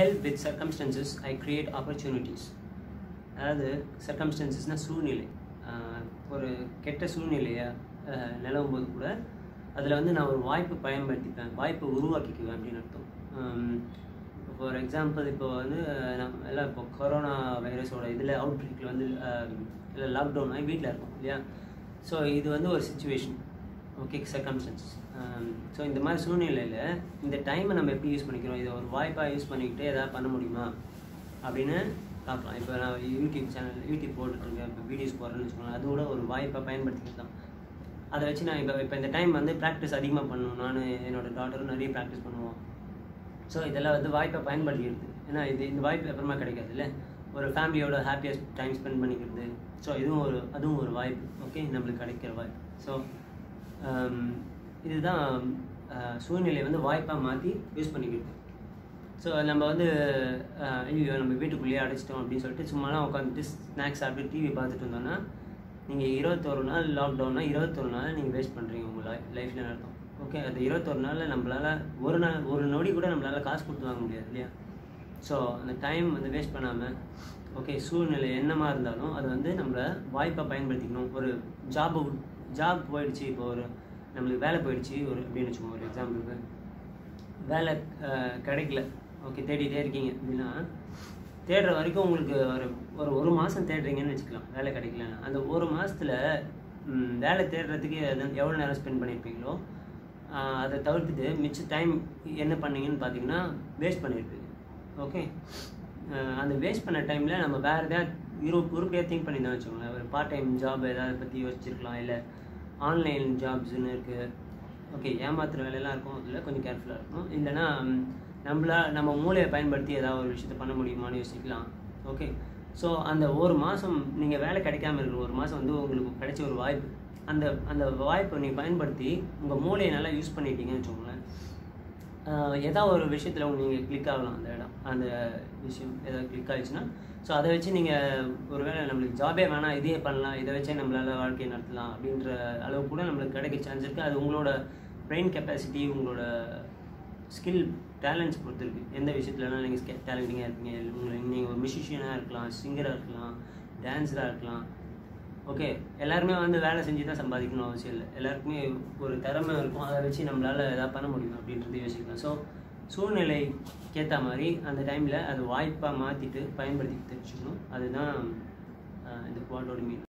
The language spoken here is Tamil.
Help with circumstances I create opportunities அதாவது சர்க்கம்ஸ்டன்சஸ்னால் சூழ்நிலை. ஒரு கெட்ட சூழ்நிலையை நிலவும் போது கூட அதில் வந்து நான் ஒரு வாய்ப்பு பயன்படுத்திப்பேன் வாய்ப்பை உருவாக்கிக்குவேன் அப்படின்னு அர்த்தம். ஃபார் எக்ஸாம்பிள் இப்போ வந்து நம்ம எல்லாம் இப்போ கொரோனா வைரஸோட இதில் அவுட் பிரேக்கில் வந்து இல்லை லாக்டவுன் ஆகி வீட்டில் இருக்கோம் இல்லையா? ஸோ இது வந்து ஒரு சுச்சுவேஷன் ஓகே சர்க்கம்ஸ்டன்ஸ் ஸோ இந்த மாதிரி சூழ்நிலையில் இந்த டைமை நம்ம எப்படி யூஸ் பண்ணிக்கிறோம்? இதை ஒரு வாய்ப்பாக யூஸ் பண்ணிக்கிட்டு எதாவது பண்ண முடியுமா? அப்படின்னு பார்க்கலாம். இப்போ நான் யூடியூப் சேனல் யூடியூப் போட்டுட்ருக்கேன். இப்போ வீடியோஸ் போடுறேன்னு வச்சுக்கோங்களேன். அது கூட ஒரு வாய்ப்பாக பயன்படுத்திக்கிட்டு தான். அதை வச்சு நான் இப்போ இப்போ இந்த டைம் வந்து ப்ராக்டிஸ் அதிகமாக பண்ணணும் நான் என்னோட டாட்டரும் நிறைய ப்ராக்டிஸ் பண்ணுவோம். ஸோ இதெல்லாம் வந்து வாய்ப்பை பயன்படுத்திக்கிறது. ஏன்னா இது இந்த வாய்ப்பு அப்புறமா கிடைக்காது இல்லை ஒரு ஃபேமிலியோட ஹாப்பியஸ்ட் டைம் ஸ்பெண்ட் பண்ணிக்கிறது. ஸோ இதுவும் ஒரு அதுவும் ஒரு வாய்ப்பு. ஓகே நம்மளுக்கு கிடைக்கிற வாய்ப்பு. ஸோ இதுதான் சூழ்நிலையை வந்து வாய்ப்பாக மாற்றி யூஸ் பண்ணிக்கிட்டு. ஸோ நம்ம வந்து ஐயோ நம்ம வீட்டுக்குள்ளேயே அடைச்சிட்டோம் அப்படின்னு சொல்லிட்டு சும்மாலாம் உட்காந்துட்டு ஸ்நாக்ஸ் சாப்பிட்டு டிவி பார்த்துட்டு இருந்தோன்னா நீங்கள் இருபத்தொரு நாள் லாக்டவுன்னா இருபத்தொரு நாள் நீங்கள் வேஸ்ட் பண்ணுறீங்க உங்கள் லை லைஃப்பில் அர்த்தம். ஓகே அந்த இருபத்தொரு நாளில் நம்மளால் ஒரு நாள் ஒரு நொடி கூட நம்மளால் காசு கொடுத்து வாங்க முடியாது இல்லையா? ஸோ அந்த டைம் வந்து வேஸ்ட் பண்ணாமல் ஓகே சூழ்நிலை என்னமாக இருந்தாலும் அது வந்து நம்மளை வாய்ப்பாக பயன்படுத்திக்கணும். ஒரு ஜாப் ஜாப் போயிடுச்சு இப்போ ஒரு நம்மளுக்கு வேலை போயிடுச்சு ஒரு அப்படின்னு வச்சுக்கோங்க ஒரு எக்ஸாம்பிளுக்கு வேலை கிடைக்கல. ஓகே தேடிட்டே இருக்கீங்க அப்படின்னா தேடுற வரைக்கும் உங்களுக்கு ஒரு ஒரு ஒரு மாதம் தேடுறீங்கன்னு வச்சுக்கலாம். வேலை கிடைக்கலன்னா. அந்த ஒரு மாதத்தில் வேலை தேடுறதுக்கு எது- எவ்வளோ நேரம் ஸ்பெண்ட் பண்ணியிருப்பீங்களோ அதை தவிர்த்துட்டு மிச்ச டைம் என்ன பண்ணீங்கன்னு பார்த்தீங்கன்னா வேஸ்ட் பண்ணியிருப்பீங்க ஓகே அந்த வேஸ்ட் பண்ண டைமில் நம்ம வேறு எதாவது இரு உருப்படியாக திங்க் பண்ணி தான் வச்சுக்கோங்களேன். ஒரு பார்ட் டைம் ஜாப் ஏதாவது பற்றி யோசிச்சிருக்கலாம். இல்லை ஆன்லைன் ஜாப்ஸ்னு இருக்குது ஓகே ஏமாத்துற வேலையெல்லாம் இருக்கும். அதில் கொஞ்சம் கேர்ஃபுல்லாக இருக்கும் இல்லைன்னா நம்மளா நம்ம மூளையை பயன்படுத்தி ஏதாவது ஒரு விஷயத்த பண்ண முடியுமான்னு யோசிக்கலாம். ஓகே ஸோ அந்த ஒரு மாதம் நீங்கள் வேலை கிடைக்காம இருக்கிற ஒரு மாதம் வந்து உங்களுக்கு கிடைச்ச ஒரு வாய்ப்பு. அந்த அந்த வாய்ப்பை நீங்கள் பயன்படுத்தி உங்கள் மூளையை நல்லா யூஸ் பண்ணிட்டீங்கன்னு வச்சுக்கோங்களேன். ஏதாவது ஒரு விஷயத்தில் நீங்கள் கிளிக் ஆகலாம் அந்த இடம். அந்த விஷயம் ஏதாவது கிளிக் ஆகிடுச்சுன்னா ஸோ அதை வச்சு நீங்கள் ஒருவேளை நம்மளுக்கு ஜாபே வேணாம் இதே பண்ணலாம். இதை வச்சே நம்மளால் வாழ்க்கையை நடத்தலாம் அப்படின்ற அளவு கூட நம்மளுக்கு கிடைக்க சான்ஸ் இருக்குது அது உங்களோட பிரெயின் கெப்பாசிட்டி உங்களோட ஸ்கில் டேலண்ட்ஸ் பொறுத்துருக்கு எந்த விஷயத்துலலாம் நீங்கள் டேலண்டிங்காக இருப்பீங்க. உங்களுக்கு நீங்கள் ஒரு மியூசிஷியனாக இருக்கலாம் சிங்கராக இருக்கலாம் டான்ஸராக இருக்கலாம். ஓகே எல்லாருமே வந்து வேலை செஞ்சு தான் சம்பாதிக்கணும் அவசியம் இல்லை. எல்லாருக்குமே ஒரு திறமை இருக்கும். அதை வச்சு நம்மளால் எதாவது பண்ண முடியும் அப்படின்றது யோசிக்கலாம். ஸோ சூழ்நிலைக்கேற்ற மாதிரி அந்த டைமில் அது வாய்ப்பாக மாற்றிட்டு பயன்படுத்தி தெரிஞ்சுக்கணும். அதுதான் இந்த குவாண்டோட மீன்